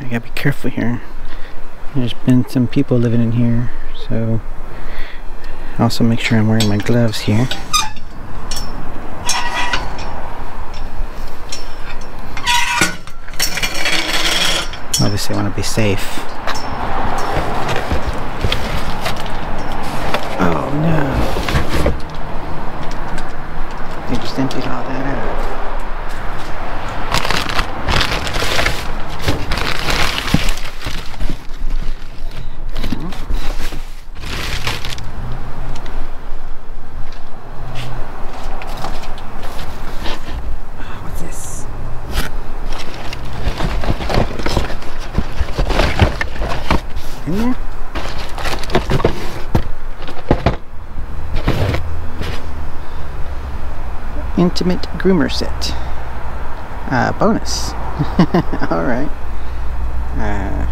I gotta be careful here. There's been some people living in here, so also make sure I'm wearing my gloves here. Obviously, I want to be safe. Oh no! They just emptied all that out. What's this? In there? Intimate groomer set. Uh, bonus. Alright. Uh,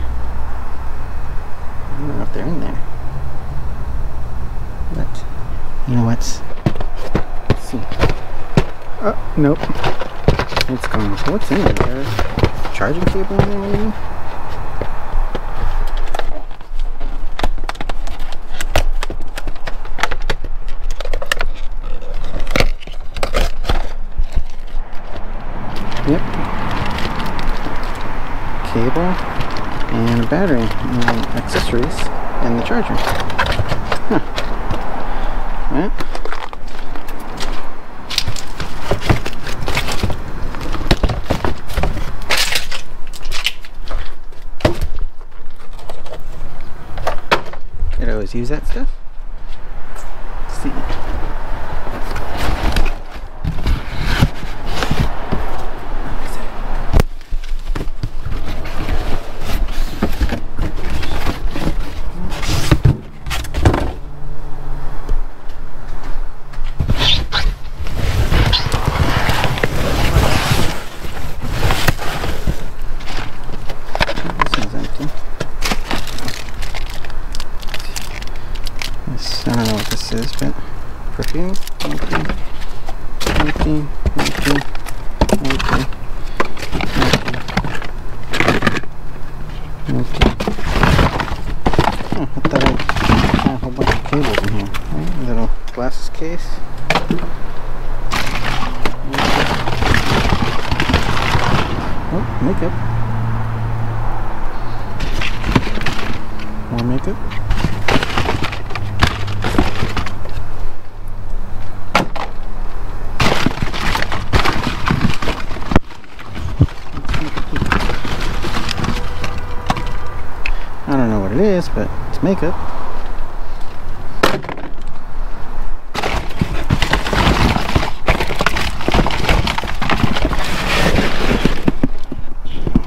I don't know if they're in there. But, you know what's. Let's see. Oh, nope. It's gone. What's in there? A charging cable in there maybe? Yep. Cable and a battery and accessories and the charger. Huh. Well, Could always use that stuff. Let's see. This one's empty. This, I don't know what this is, but perfume, empty, empty, empty, empty, empty, empty. Oh, I thought I had a whole bunch of cables in here. Right? Little glasses case. Oh, makeup. More makeup. I don't know what it is, but it's makeup.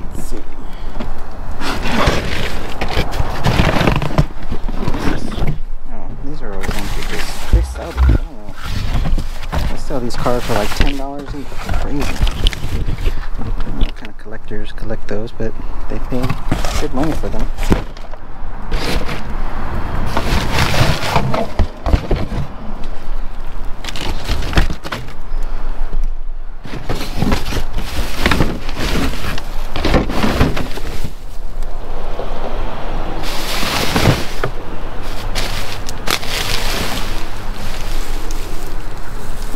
Let's see. Oh, these are always empty. They, they sell these. I don't know. They sell these cars for like ten dollars each. Crazy. I don't know what kind of collectors collect those, but they pay good money for them.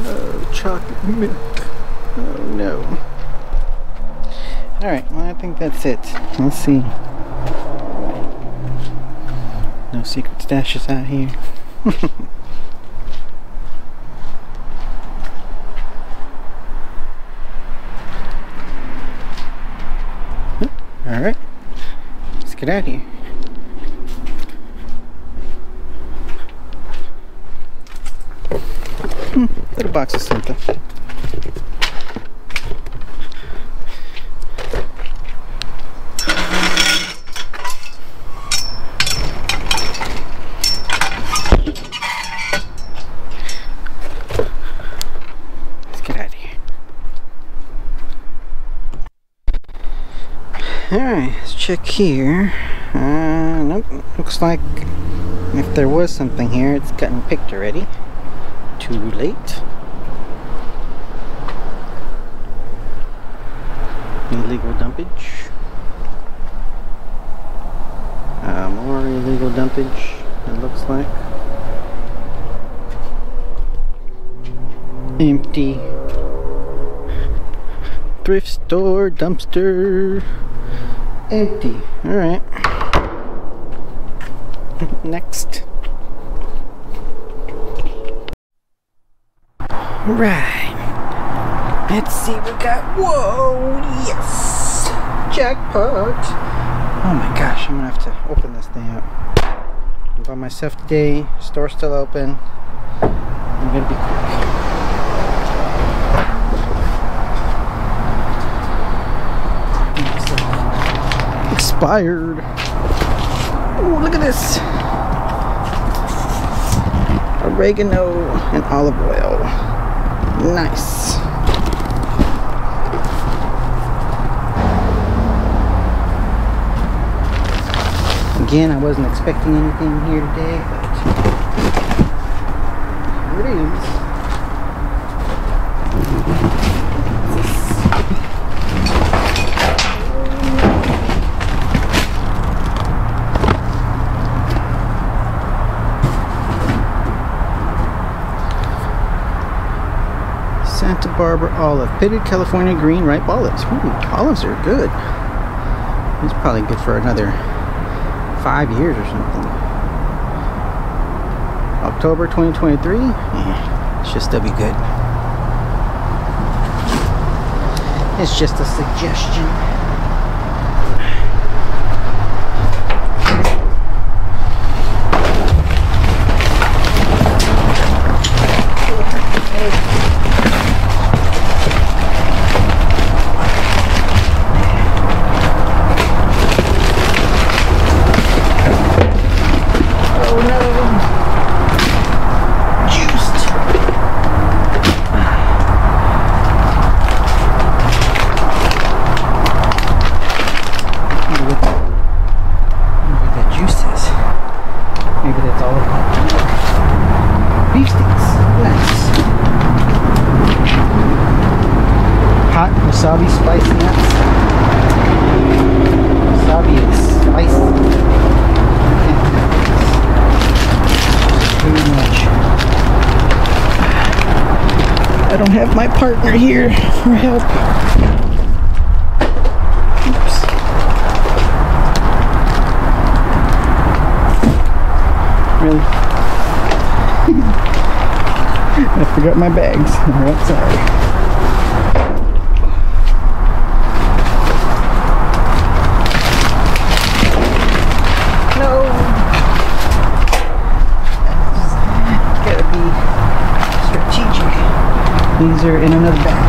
Oh, chocolate milk. Oh no. Alright, well I think that's it. Let's see. No secret stashes out here. Alright. Let's get out of here. Hmm, little box of something. Let's get out of here. Alright, let's check here. Uh, nope. Looks like if there was something here, it's gotten picked already. Too late. Illegal dumpage. More illegal dumpage, it looks like. Empty. Thrift store dumpster. Empty. Alright. Next. Right. Let's see, we got. Whoa! Yes! Jackpot! Oh my gosh, I'm gonna have to open this thing up. I'm by myself today. Store's still open. I'm gonna be quick. Oh, look at this. Oregano and olive oil. Nice. Again, I wasn't expecting anything here today, but here it is. Barbara olive, pitted California green ripe olives. Ooh, olives are good. It's probably good for another five years or something. October 2023. Yeah, should still be good. It's just a suggestion. Oh no! Juiced! Wonder what the- wonder what that juice is. Maybe that's all of it. Beef sticks. Nice. Hot wasabi spicy nuts. Wasabi is spicy. Too much. I don't have my partner here for help. Oops. Really? I forgot my bags. Alright, sorry. No. Gotta be strategic. These are in another bag.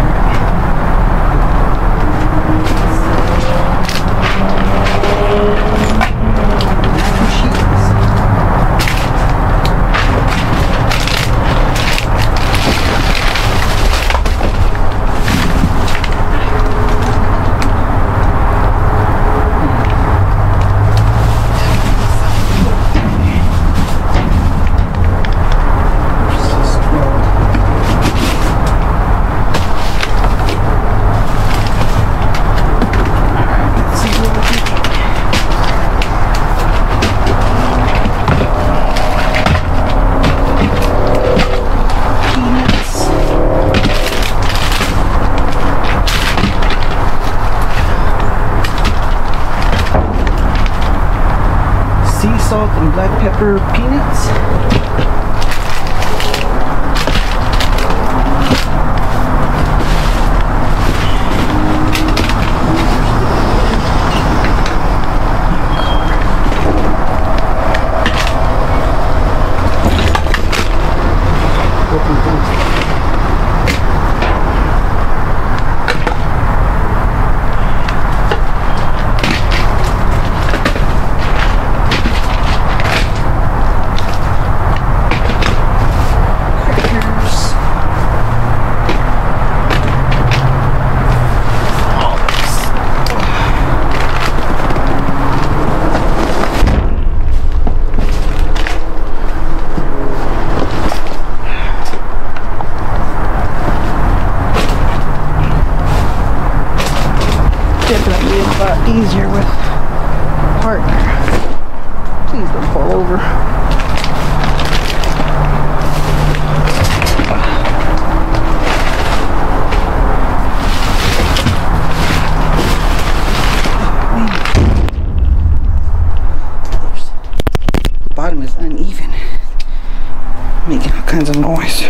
Open things. Crackers. Olives. Definitely a lot easier with a partner. Please don't fall over. Bottom is uneven, making all kinds of noise.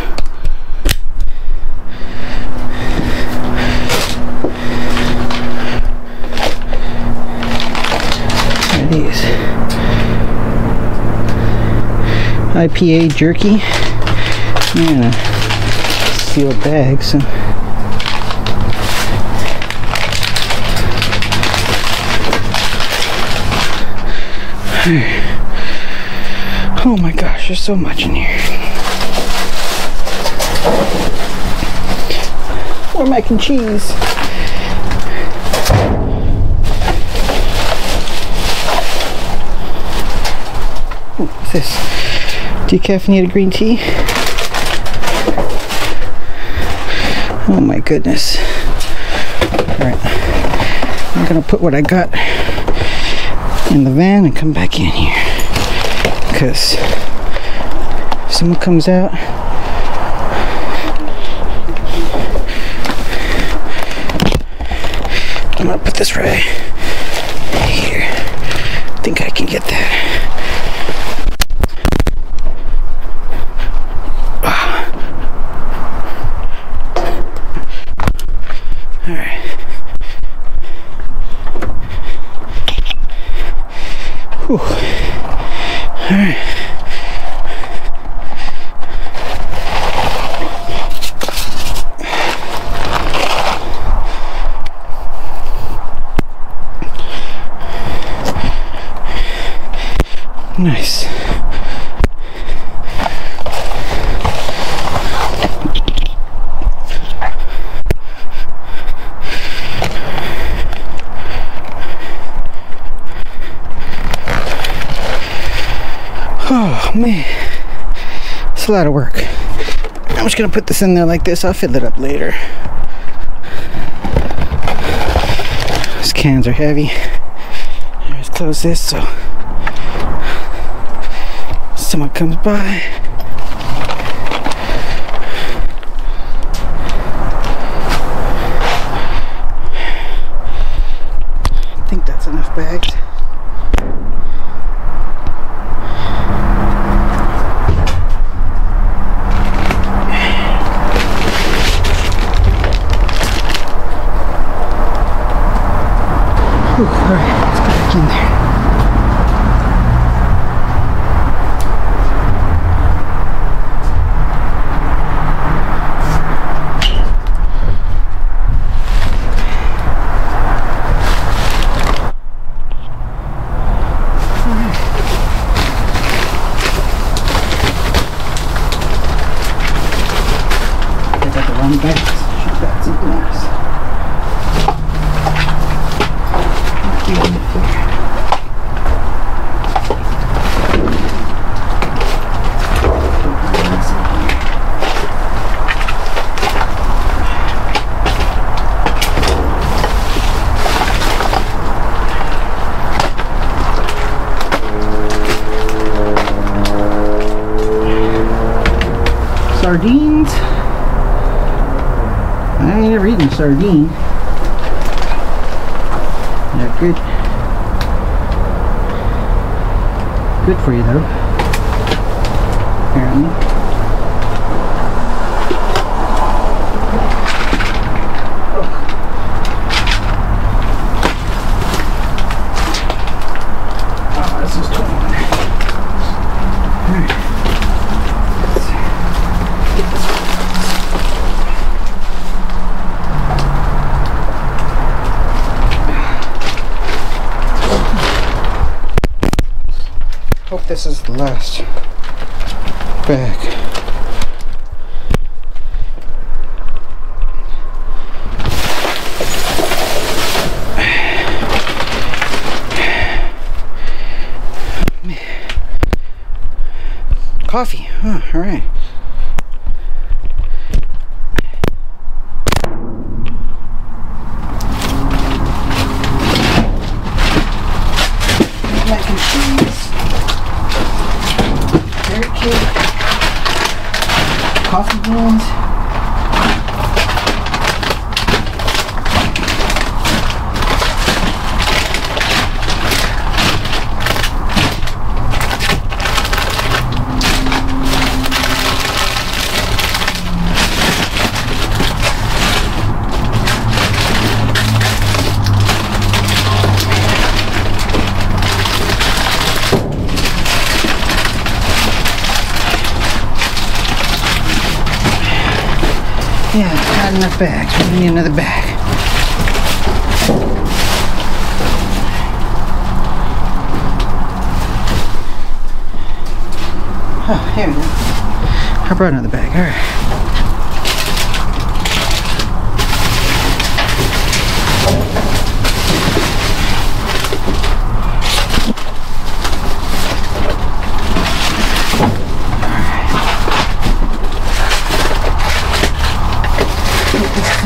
There it is. IPA jerky and a sealed bag. So. Oh my gosh, there's so much in here. More mac and cheese. What's this? Decaffeinated green tea. Oh my goodness. Alright. I'm gonna put what I got in the van and come back in here. Because if someone comes out, I'm gonna put this right here. I think I can get that. All right. Whew. All right. Nice. Oh man, it's a lot of work. I'm just gonna put this in there like this. I'll fill it up later. These cans are heavy. Let's close this so someone comes by. I think that's enough bags. Whew, all right, let's go back in there. Wrong bags. Should got something else. Not even fair. Sardines. Eaten sardine. They're good. Good for you though. Apparently. Oh, this is torn. Alright. Let's get this one. Hope this is the last bag. Coffee. Huh, all right. Mac and cheese. coffee beans. Yeah, not enough bags. We need another bag. Oh, here we go. I brought another bag. All right.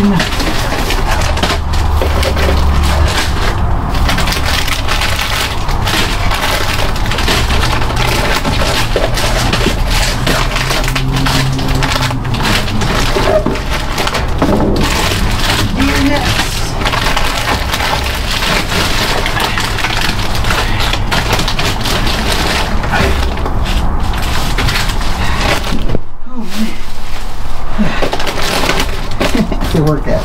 This is enough. Yes. Oh man. Good workout.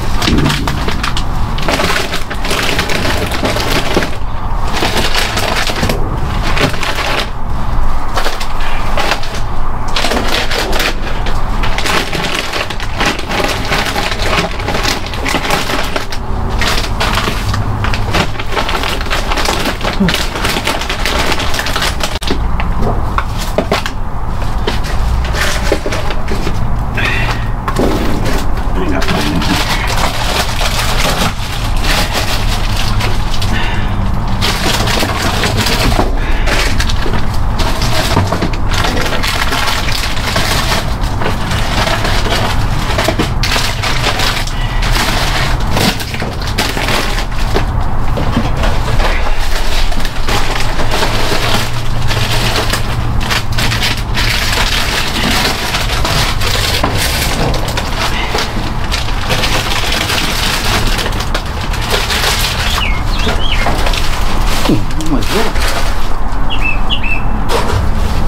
Oh my god.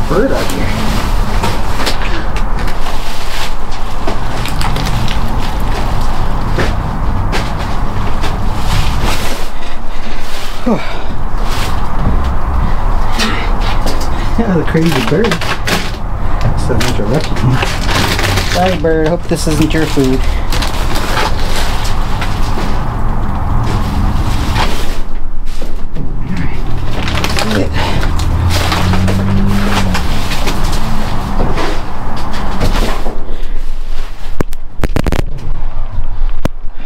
Bird out here. Oh, the crazy bird. So interrupting me. Sorry, bird. Hope this isn't your food. Alright.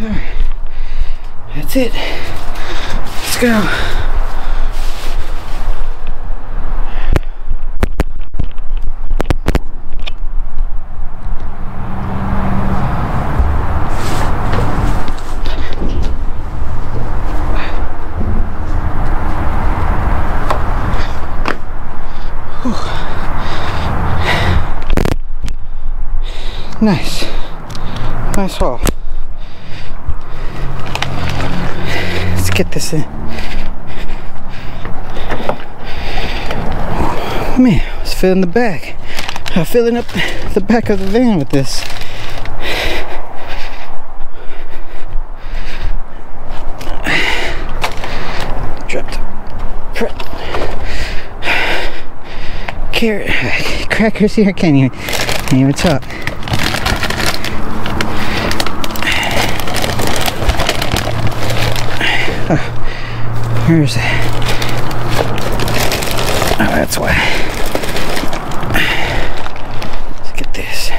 Alright. That's it. Let's go. Nice. Nice haul. Let's get this in. Man, I was filling the back. I'm filling up the back of the van with this. Dropped carrot crackers here. Can't even, can't even talk. It? Oh, that's why. Let's get this.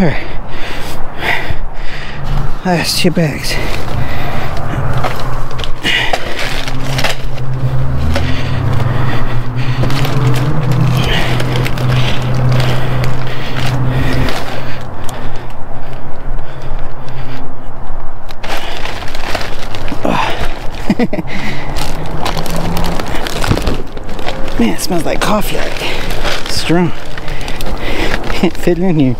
Alright. Last two bags. Man, it smells like coffee, like strong. Can't fit in here.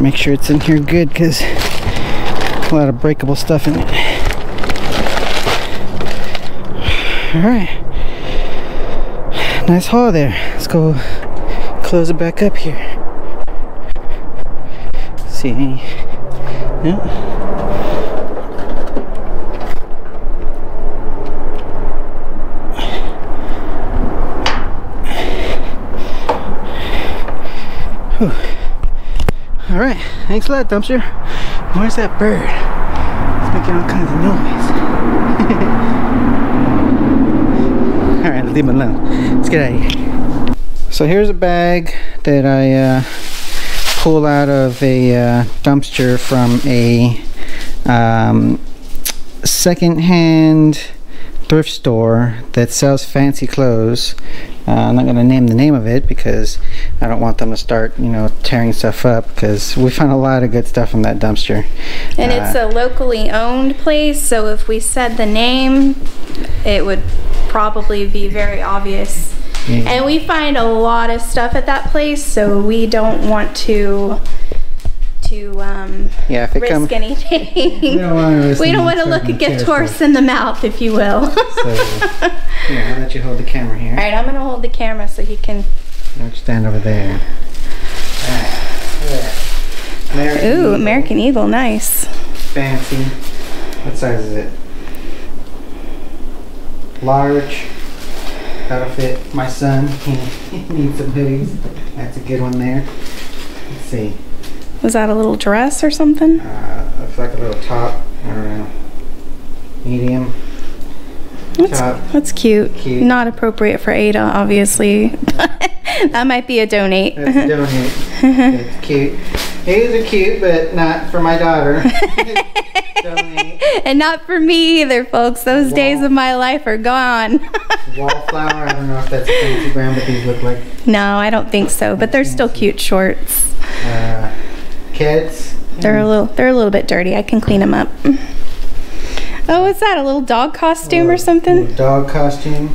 Make sure it's in here good because a lot of breakable stuff in it. Alright. Nice haul there. Let's go close it back up here. See. Yeah. All right, thanks a lot, dumpster. Where's that bird? It's making all kinds of noise. all right, leave him alone. Let's get out of here. So here's a bag that I uh, pull out of a uh, dumpster from a um, secondhand thrift store that sells fancy clothes. Uh, I'm not going to name the name of it because I don't want them to start, you know, tearing stuff up because we found a lot of good stuff from that dumpster. And uh, it's a locally owned place, so if we said the name, it would probably be very obvious. Yeah. And we find a lot of stuff at that place, so we don't want to to um, yeah, if it risk come, anything. We don't want to, we don't want to look a gift horse in the mouth, if you will. so, yeah, I'll let you hold the camera here. All right, I'm going to hold the camera so he can... Don't stand over there. American Ooh, Eagle. American Eagle, nice. Fancy. What size is it? Large. That'll fit my son. He needs some hoodies. That's a good one there. Let's see. Was that a little dress or something? Uh, looks like a little top. I don't know. Medium. That's, top. that's cute. cute. Not appropriate for Ada, obviously. that might be a donate. That's a donate. it's cute. These are cute, but not for my daughter. and not for me either, folks. Those Wall. days of my life are gone. Wallflower. I don't know if that's a fancy brand, but these look like. No, I don't think so. But they're still cute shorts. Uh, kids. They're a little they're a little bit dirty. I can clean them up. Oh, is that? A little dog costume or something? dog costume.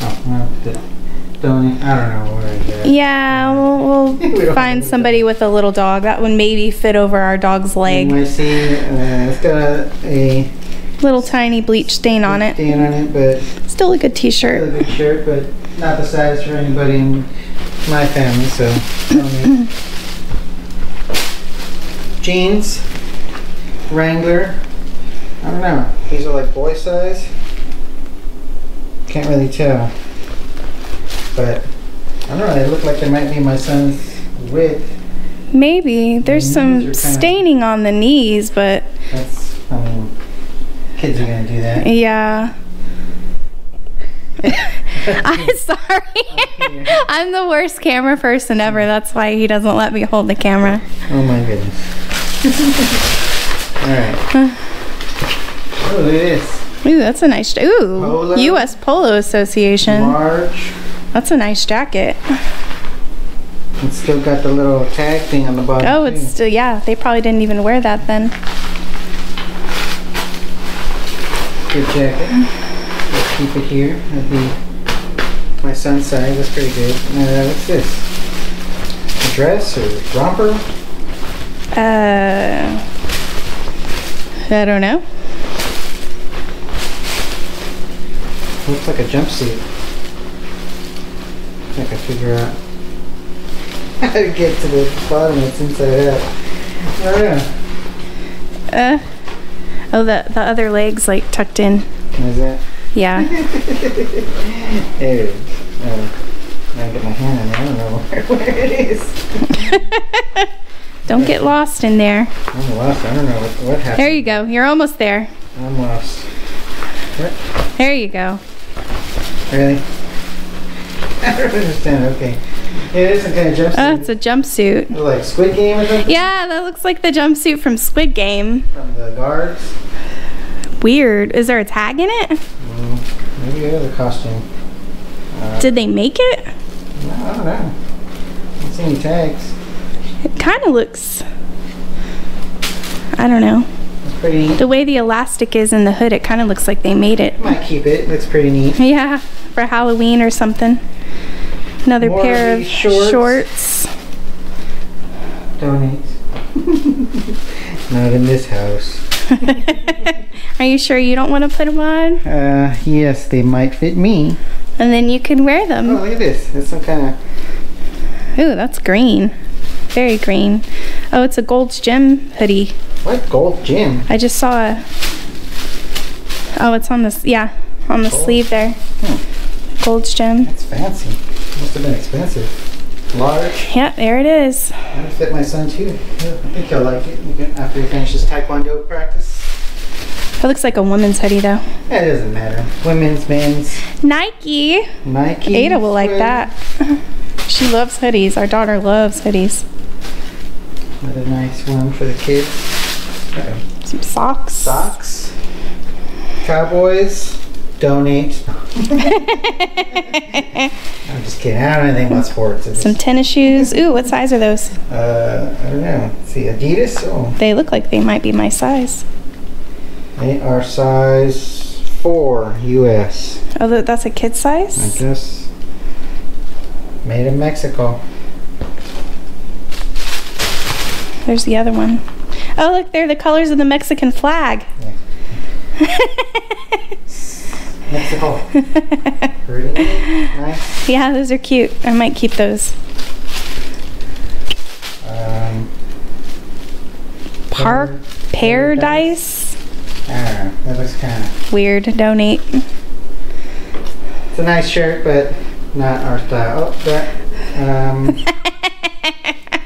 Oh, no, don't, I don't know Yeah, we'll, we'll we find somebody with a little dog. That would maybe fit over our dog's leg. I see uh, it's got a little tiny bleach stain on it. Stain on it, but still a good t-shirt. Still a good shirt, but not the size for anybody in my family, so jeans, Wrangler. I don't know. These are like boy size. Can't really tell. But I don't know. They look like they might be my son's width. Maybe. There's some staining on the knees, but. That's, I mean, kids are to do that. Yeah. I'm sorry. I'm the worst camera person ever. That's why he doesn't let me hold the camera. Oh my goodness. Alright. Oh, look at this. Ooh, that's a nice. Ooh, Polo. U.S. Polo Association. Large. That's a nice jacket. It's still got the little tag thing on the bottom. Oh, it's still yeah. They probably didn't even wear that then. Good jacket Let's keep it here at the my son's size. That's pretty good. Uh, what's this? A dress or romper? Uh, I don't know. Looks like a jumpsuit. I can figure out how to get to the bottom. It's inside out. Oh yeah. Uh. Oh, the the other legs like tucked in. Is that? Yeah. hey, uh, I get my hand in there. I don't know where, where it is. don't get lost in there. I'm lost. I don't know what, what happened. There you go. You're almost there. I'm lost. What? There you go. Really? I don't understand. Okay. It is some kind of jumpsuit. Oh, it's a jumpsuit. Like Squid Game or something? Yeah, that looks like the jumpsuit from Squid Game. From the guards? Weird. Is there a tag in it? Mm, maybe it is a costume. Uh, Did they make it? No, I don't know. I don't see any tags. It kind of looks. I don't know. It's pretty neat. The way the elastic is in the hood, it kind of looks like they made it. Might keep it. Looks pretty neat. Yeah, for Halloween or something. Another More pair of shorts. shorts. Donate. Not in this house. Are you sure you don't want to put them on? Uh, yes, they might fit me. And then you can wear them. Oh, look at this. It's some kind of Ooh, that's green. Very green. Oh, it's a Gold's Gym hoodie. what gold gym. I just saw a. Oh, it's on this. Yeah, on the Gold. sleeve there. Hmm. Gold's Gym. That's fancy. Must have been expensive. Large. Yep, there it is. That'll fit my son too. Yeah, I think he'll like it. You can- After he finishes taekwondo practice. It looks like a woman's hoodie though. It doesn't matter. Women's, men's, Nike. Nike. Ada will like that. She loves hoodies. Our daughter loves hoodies. Another nice one for the kids. Some socks. Socks. Cowboys. Donate. I'm just kidding. I don't know anything about sports. I just- Some tennis shoes. Ooh, what size are those? uh, I don't know. Let's see, Adidas. Oh, They look like they might be my size. they are size four US. Oh, tha- that's a kid size. I size? guess. Made in Mexico. There's the other one. Oh, look, they're the colors of the Mexican flag. Mexico. Nice. yeah, those are cute. I might keep those. Um, Park Paradise. Paradise. I don't know. That looks kind of. Weird. Donate. It's a nice shirt, but not our style. Oh, that. Um,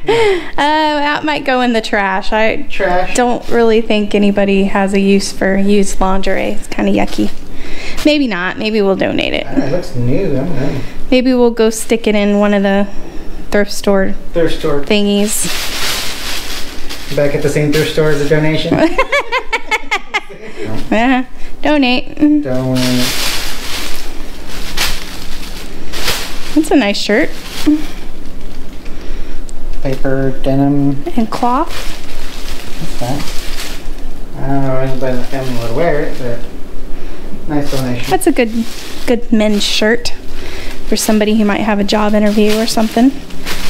Uh, that might go in the trash. I trash. don't really think anybody has a use for used lingerie. It's kind of yucky. Maybe not. Maybe we'll donate it. It looks new. I don't know. Maybe we'll go stick it in one of the thrift store Thrift store. thingies. Back at the same thrift store as a donation. Yeah, uh-huh. donate. Don't. That's a nice shirt Paper, denim. and cloth. That's fine. I don't know if anybody in the family would wear it, but nice donation. That's a good, good men's shirt for somebody who might have a job interview or something.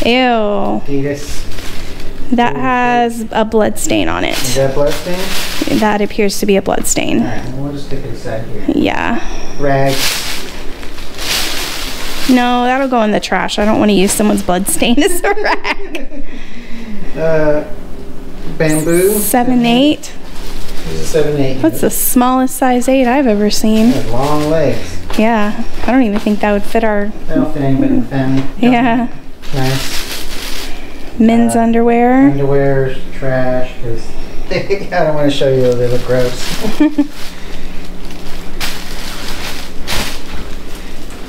Ew, Adidas. that has a blood stain on Is it. that bloodstain? That appears to be a blood stain. Alright, well, we'll just stick it aside here. Yeah. Rags. No, that'll go in the trash. I don't want to use someone's blood stain as a rag. Uh, bamboo. Seven, eight. Seven, eight. That's the smallest size eight I've ever seen. Long legs. Yeah, I don't even think that would fit our, don't fit anybody in the family. yeah, Nice. men's Uh, underwear. Underwear's trash because I don't want to show you. They look gross.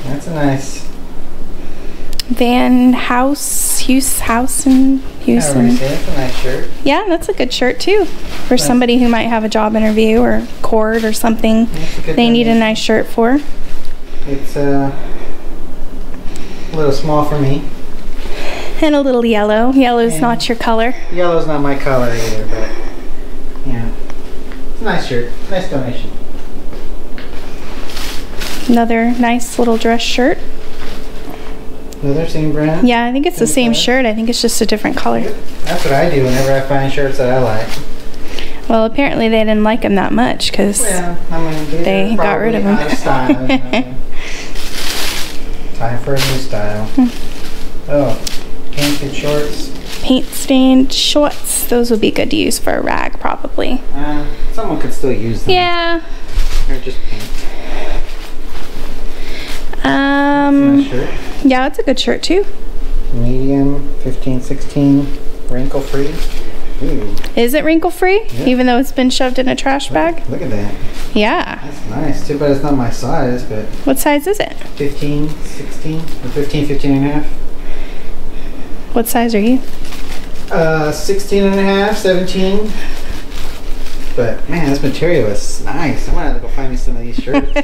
That's a nice. Van Heusen, Hughes House and I already Houston. said it's a nice shirt. Yeah, that's a good shirt too. For somebody who might have a job interview or court or something That's they need a nice shirt for. It's uh, a little small for me. And a little yellow. Yellow's And- not your color. Yellow's not my color either, but yeah, it's a nice shirt. Nice donation. Another nice little dress shirt. Another same brand. Yeah, I think it's the Same same color? shirt. I think it's just a different color. That's what I do whenever I find shirts that I like. Well, apparently they didn't like them that much because Well, I mean, They got rid of them. style, you know. Time for a new style. Hmm. Oh, painted shorts. paint stained shorts. Those would be good to use for a rag, probably. Uh, someone could still use them. Yeah. Or just paint. Um. Yeah, it's a good shirt too. Medium, 15, 16, wrinkle free. Ooh, Is it wrinkle free? Yeah. Even though it's been shoved in a trash bag? look at that. Yeah. That's nice. Too bad it's not my size, but What size is it? 15, 16, or 15, 15 and a half. What size are you? Uh, 16 and a half, 17. But man, this material is nice. I'm gonna have to go find me some of these shirts.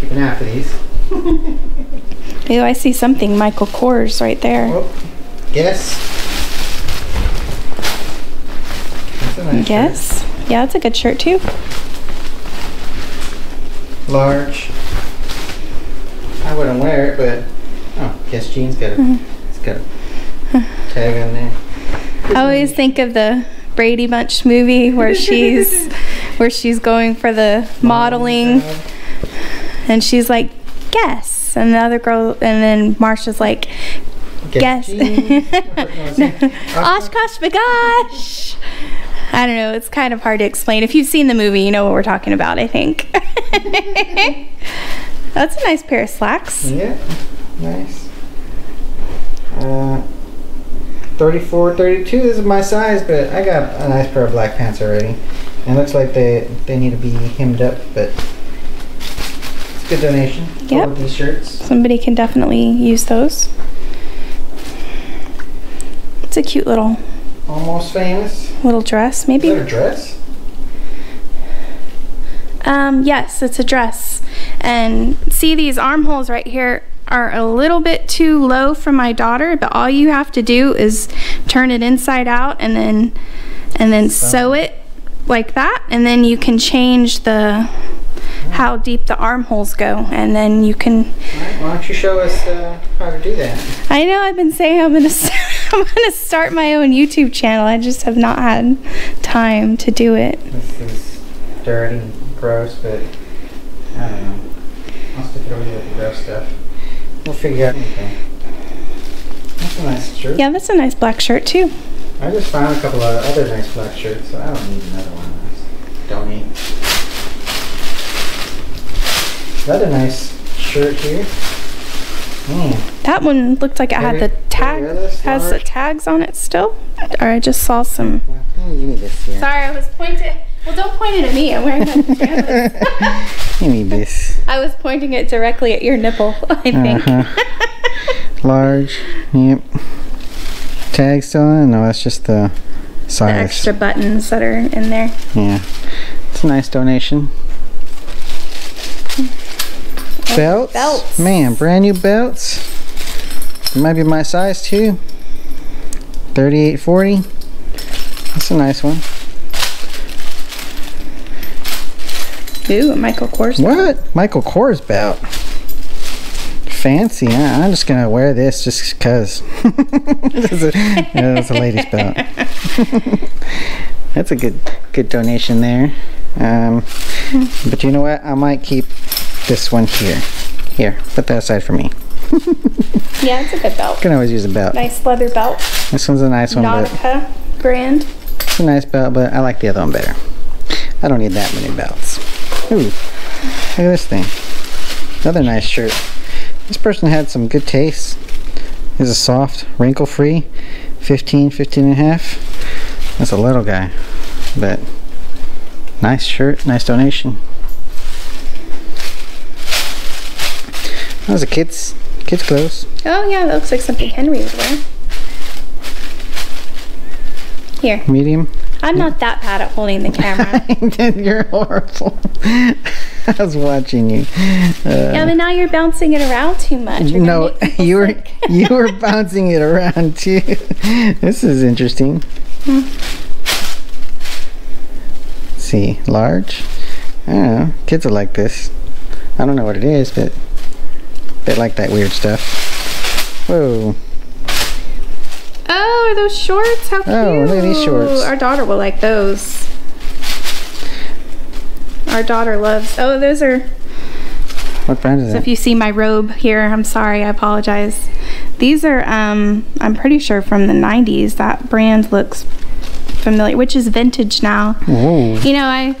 Keep an eye out for these. Ew, I see something Michael Kors right there. Oh, Guess. A nice shirt. Yes. Yeah, that's a good shirt too. Large. I wouldn't wear it, but oh, Guess jeans got a Mm-hmm. it's got a tag on there. I always think of the Brady Bunch movie where she's where she's going for the modeling and she's like, guess. And the other girl and then Marsha's like, guess. OshKosh B'gosh. I don't know, it's kind of hard to explain. If you've seen the movie, you know what we're talking about, I think. That's a nice pair of slacks. Yeah, nice. Uh, 34, 32. This is my size, but I got a nice pair of black pants already. And it looks like they they need to be hemmed up, but good donation. Yep. these shirts. Somebody can definitely use those. It's a cute little Almost famous. little dress, Is maybe. that a dress? Um, yes, it's a dress. And see these armholes right here are a little bit too low for my daughter, but all you have to do is turn it inside out and then and then sew it like that and then you can change the how deep the armholes go and then you can Alright, why don't you show us uh, how to do that? I know I've been saying I'm gonna I'm gonna start my own YouTube channel. I just have not had time to do it. This is dirty and gross, but I don't know. I'll stick it over here with the gross stuff. We'll figure out anything. That's a nice shirt. Yeah, that's a nice black shirt too. I just found a couple of other nice black shirts, so I don't need another one of those. Donate. Another nice shirt here. Man, That one looked like it had the tag has the tags on it still. Or I just saw some. well, give me this here. Sorry, I was pointing. Well, don't point it at me. I'm wearing my pajamas. Give me this. I was pointing it directly at your nipple. I think. Uh-huh. Large. Yep. Tag still on? No, that's just the the size. extra buttons that are in there. Yeah. It's a nice donation. Belts? belts. Man, brand new belts. It might be my size too. 3840. That's a nice one. Ooh, a Michael Kors. What? Michael Kors belt. Fancy. I- I'm just gonna wear this just cause. That's a, yeah, a lady's belt. that's a good good donation there. Um, but you know what? I might keep this one here. Here, put that aside for me. Yeah, it's a good belt. Can always use a belt. Nice leather belt. This one's a nice one, but Nautica brand. it's a nice belt, but I like the other one better. I don't need that many belts. Ooh, look at this thing. Another nice shirt. This person had some good taste. This is soft, wrinkle free, 15, 15 and a half. That's a little guy, but nice shirt, nice donation. That was a kid's, kid's clothes. Oh yeah, that looks like something Henry would wear. Here, Medium. I'm not that bad at holding the camera. You're horrible. I was watching you. Uh, yeah, but now you're bouncing it around too much. You're no, you were you were bouncing it around too. This is interesting. Let's see, large. I don't know. Kids are like this. I don't know what it is, but they like that weird stuff. Whoa. Oh, are those shorts? How cute! Oh, look at these shorts. Our daughter will like those. Our daughter loves. Oh, those are. What brand is So if you see my robe here, I'm sorry. I apologize. These are. Um, I'm pretty sure from the '90s. That brand looks familiar, which is vintage now. Whoa. You know, I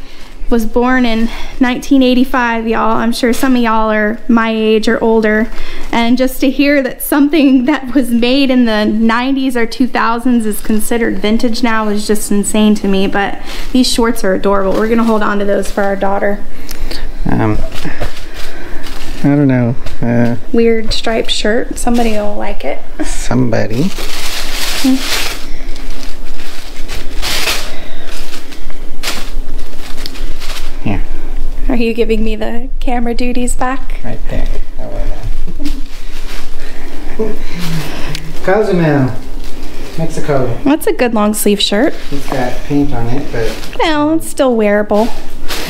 was born in 1985, y'all. I'm sure some of y'all are my age or older. And just to hear that something that was made in the 90s or 2000s is considered vintage now is just insane to me. But these shorts are adorable. We're going to hold on to those for our daughter. Um, I don't know. Uh, Weird striped shirt. Somebody will like it. somebody. Here, Are you giving me the camera duties back? right there. How about that? Cozumel. Mexico. That's a good long sleeve shirt. It's got paint on it, but Well, it's still wearable.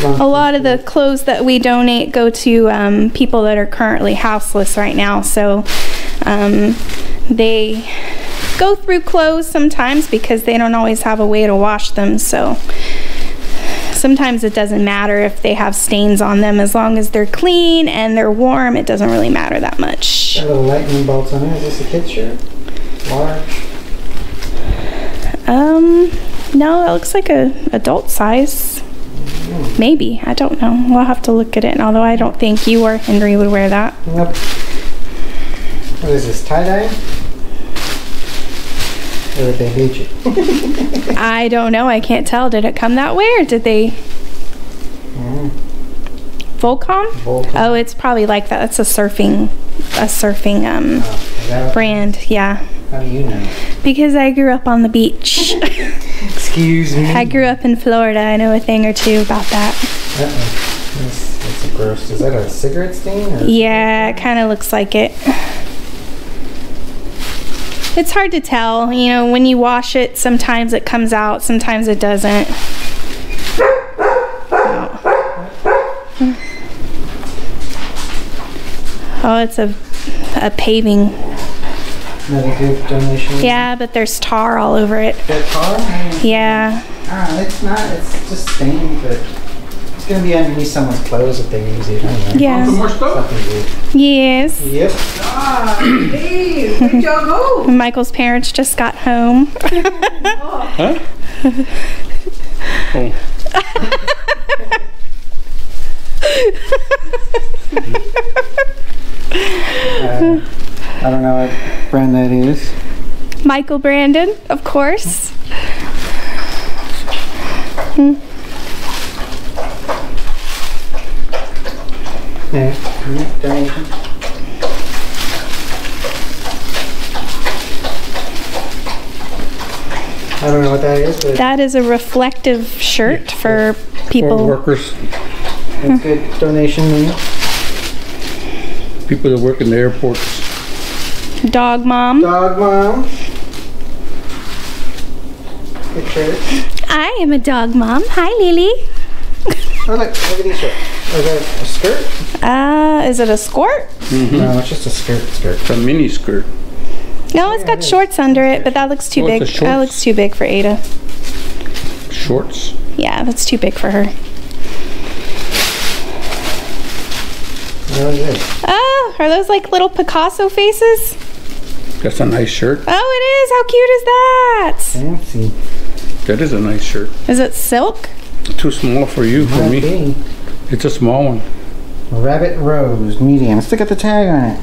A lot of the clothes that we donate go to um, people that are currently houseless right now. So um, they go through clothes sometimes because they don't always have a way to wash them. So sometimes it doesn't matter if they have stains on them as long as they're clean and they're warm. It doesn't really matter that much. Got little lightning bolts on it. Is this a kid shirt? Large. Um, no, it looks like a adult size. Maybe I don't know. We'll have to look at it. And although I don't think you or Henry would wear that. Nope. What is this, tie-dye? Or did they it? I don't know. I can't tell. Did it come that way or did they? Mm, Volcom? Volcom. Oh, it's probably like that. That's a surfing, a surfing um Oh, brand. Yeah, How do you know? because I grew up on the beach. Excuse me. I grew up in Florida. I know a thing or two about that. This, that's gross. Is that a cigarette stain? Yeah, it kind of looks like it. It's hard to tell. You know, when you wash it, sometimes it comes out, sometimes it doesn't. Oh, it's a, a paving. Donation. Yeah, but there's tar all over it. That car? Yeah. Ah, it's not. It's just stained, but it's gonna be underneath someone's clothes if they use it. I don't know. Yeah. More stuff? Yes. Yep. Ah, hey, where'd y'all? Michael's parents just got home. Huh? oh, Uh, I don't know what brand that is. Michael Brandon, of course. Yeah. Yeah, Donation. I don't know what that is, but That is a reflective shirt for for people. workers, it's hmm. good donation money. people that work in the airports. Dog mom. Dog mom. Good shirt. I am a dog mom. Hi, Lily. Oh look, look at these shirts. Is that a skirt? Uh, is it a skirt? No, it's just a skirt. Skirt. It's a mini skirt. No, it's got shorts under it, but that looks too Oh, big. That looks too big for Ada. Shorts. Yeah, that's too big for her. What is this? Oh, are those like little Picasso faces? That's a nice shirt. Oh, it is. How cute is that? Fancy. That is a nice shirt. Is it silk? Too small for you, for Might me. Be. It's a small one. Rabbit Rose, medium. Still got the tag on it.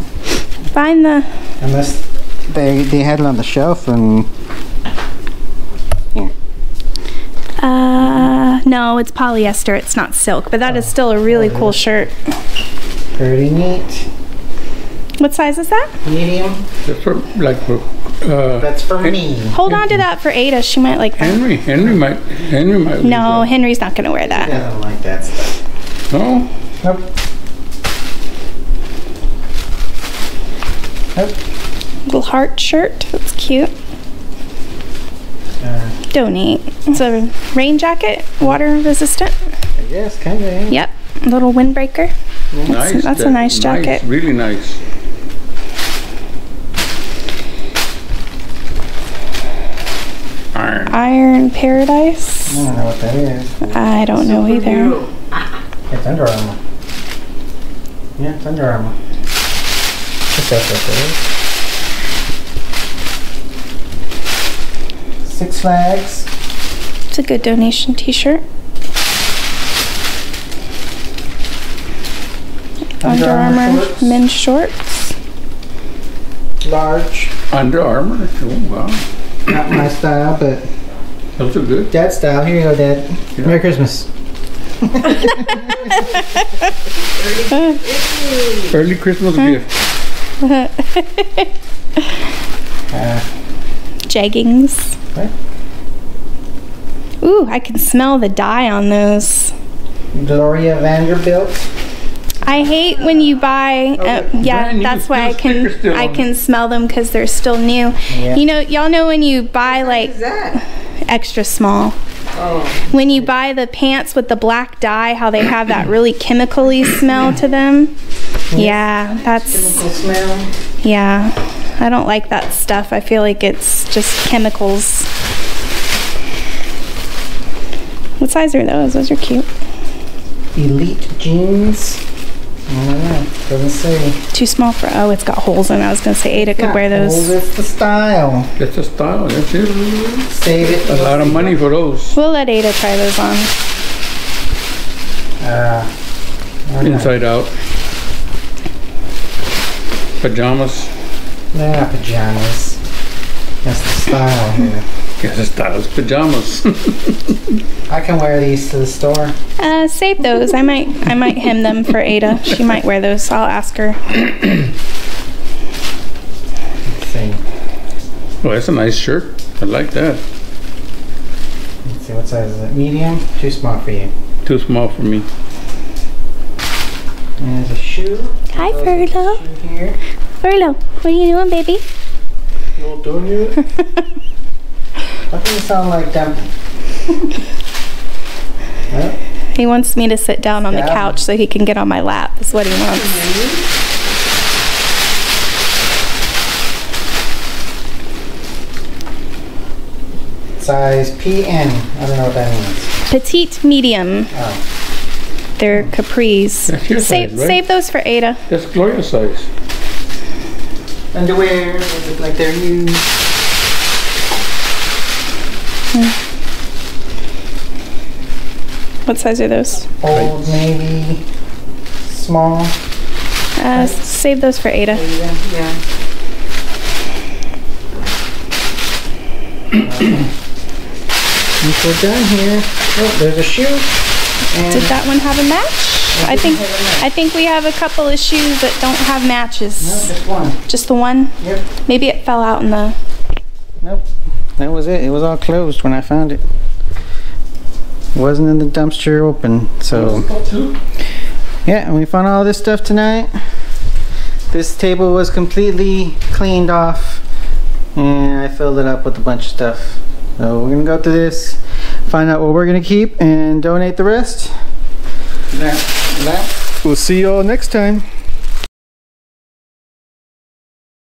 Find the. Unless they they had it on the shelf and Uh, no, it's polyester. It's not silk, but that is still a really cool shirt. pretty neat. What size is that? Medium. That's for, like, for, uh, That's for me. Hold on to that for Ada. She might like that. Henry. Henry might, Henry might. No, Henry's not gonna wear I that. don't like that stuff. That. No? Nope. Nope. Little heart shirt. That's cute. Uh, Donate. It's a rain jacket, water resistant. I guess kind of. Yep. Little windbreaker. Nice. that's a that- nice jacket. Really nice. Iron. Iron Paradise. I don't know what that is. I don't know either. It's Under Armour. Yeah, it's Under Armour. What's that that is? Six Flags. It's a good donation t-shirt. Under Armour shorts. men's shorts. Large. Under Armour. Oh, wow. Not my style, but Those are good. Dad style. Here you go, Dad. Yeah. Merry Christmas. Early Christmas gift. Uh, Jeggings. What? Ooh, I can smell the dye on those. Gloria Vanderbilt. I hate when you buy. Uh, Oh, yeah, Brian, that's why I can I on can smell them because they're still new. Yeah. You know, y'all know when you buy like What is that? extra small. Oh. When you buy the pants with the black dye, how they have that really chemically smell to them. Yeah, that's Chemical smell. yeah. I don't like that stuff. I feel like it's just chemicals. What size are those? Those are cute. Elite jeans. I don't know. Doesn't say. Too small for oh, it's got holes in. it. I was gonna say Ada could wear Hold those. it's the style. That's the style, that's it. Save it. A lot of money for those. We'll let Ada try those on. Uh, Inside out. Pajamas. They're pajamas. That's the style here. Yes, the style is pajamas. I can wear these to the store. Uh, save those. I might I might hem them for Ada. She might wear those. I'll ask her. Let's. Oh, that's a nice shirt. I like that. Let's see what size is it? Medium? Too small for you. Too small for me. And there's a shoe. Hi, Furlo. Here. Furlo, what are you doing, baby? You all done yet? Why does it sound like dumpling? Well, He wants me to sit down on the couch so he can get on my lap. Is what he wants. size PM. I don't know what that means. Petite, medium. Oh. They're capris. That's your Save size, right? save those for Ada. That's Gloria size. Underwear. Like they're used. What size are those? Old Navy. Small. Uh, save those for Ada. Yeah. yeah. Once we're done here, oh, there's a shoe. And Did that one have a match? I think I think we have a couple of shoes that don't have no, matches. just one. Just the one. Yep. Maybe it fell out in the. Nope. That was it. It was all closed when I found it. Wasn't in the dumpster open. So yeah, and we found all this stuff tonight. This table was completely cleaned off and I filled it up with a bunch of stuff. So we're gonna go through this, find out what we're gonna keep and donate the rest. That, that. We'll see you all next time.